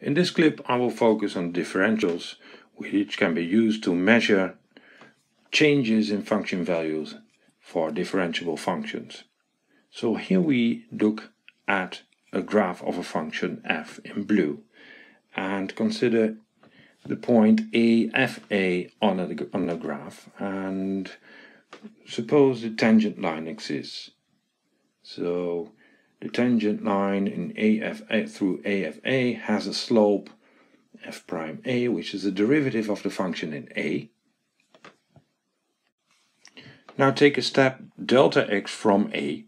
In this clip I will focus on differentials which can be used to measure changes in function values for differentiable functions. So here we look at a graph of a function f in blue and consider the point AFA on a, on a graph and suppose the tangent line exists. So the tangent line in AFA through AFA has a slope f prime a, which is the derivative of the function in a. Now take a step delta x from a,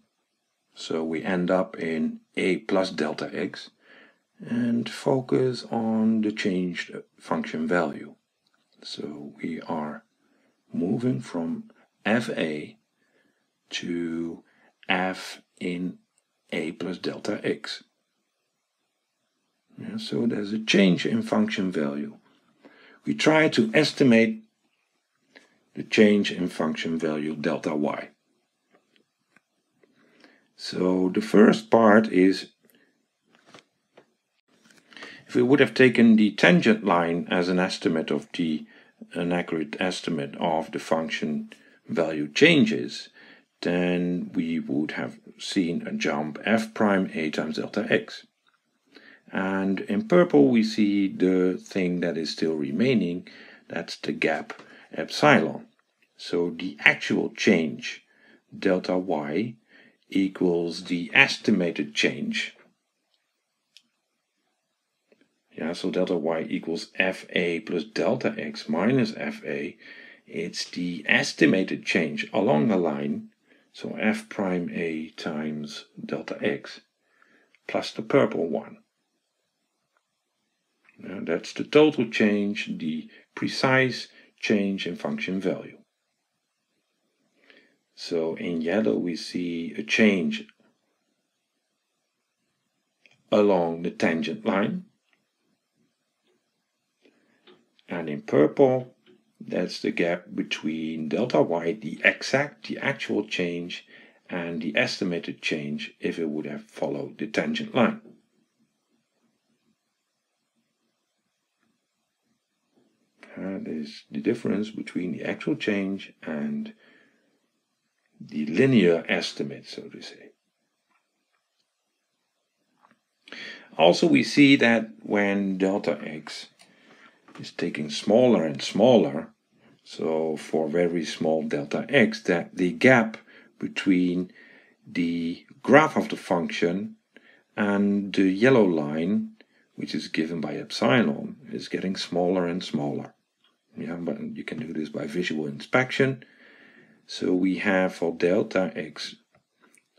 so we end up in a plus delta x, and focus on the changed function value. So we are moving from fa to f in a plus delta x. Yeah, so there's a change in function value. We try to estimate the change in function value delta y. So the first part is if we would have taken the tangent line as an estimate of the an accurate estimate of the function value changes, then we would have seen a jump f prime a times delta x. And in purple we see the thing that is still remaining, that's the gap epsilon. So the actual change delta y equals the estimated change. Yeah, so delta y equals fa plus delta x minus fa. It's the estimated change along the line so f prime a times delta x plus the purple one. Now that's the total change, the precise change in function value. So in yellow we see a change along the tangent line. And in purple that's the gap between delta y, the exact, the actual change, and the estimated change if it would have followed the tangent line. That is the difference between the actual change and the linear estimate, so to say. Also, we see that when delta x is taking smaller and smaller. So for very small delta x, that the gap between the graph of the function and the yellow line, which is given by epsilon, is getting smaller and smaller. Yeah, but you can do this by visual inspection. So we have for delta x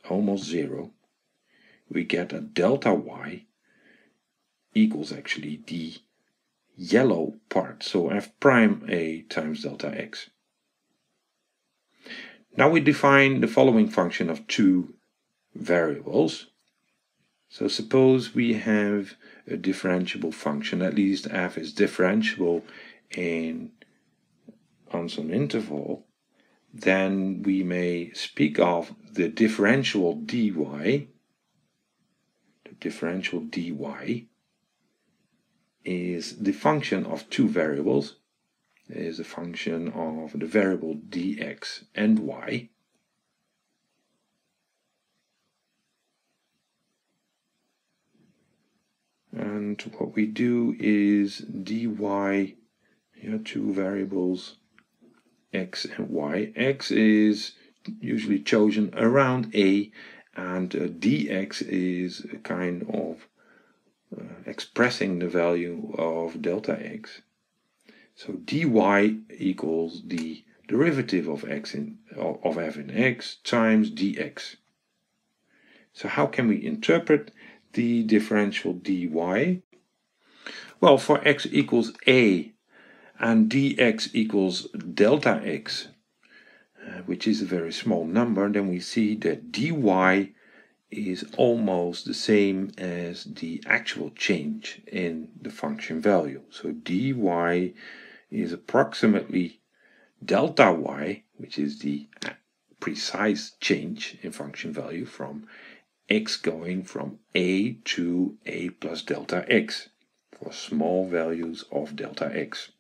almost zero, we get a delta y equals actually the yellow part, so f prime a times delta x. Now we define the following function of two variables. So suppose we have a differentiable function, at least f is differentiable in on some interval, then we may speak of the differential dy, the differential dy, is the function of two variables. is a function of the variable dx and y. And what we do is dy, here two variables x and y. x is usually chosen around a and uh, dx is a kind of expressing the value of delta x. So dy equals the derivative of x in of f in x times dx. So how can we interpret the differential dy? Well, for x equals a and dx equals delta x, uh, which is a very small number, then we see that dy is almost the same as the actual change in the function value. So dy is approximately delta y, which is the precise change in function value from x going from a to a plus delta x for small values of delta x.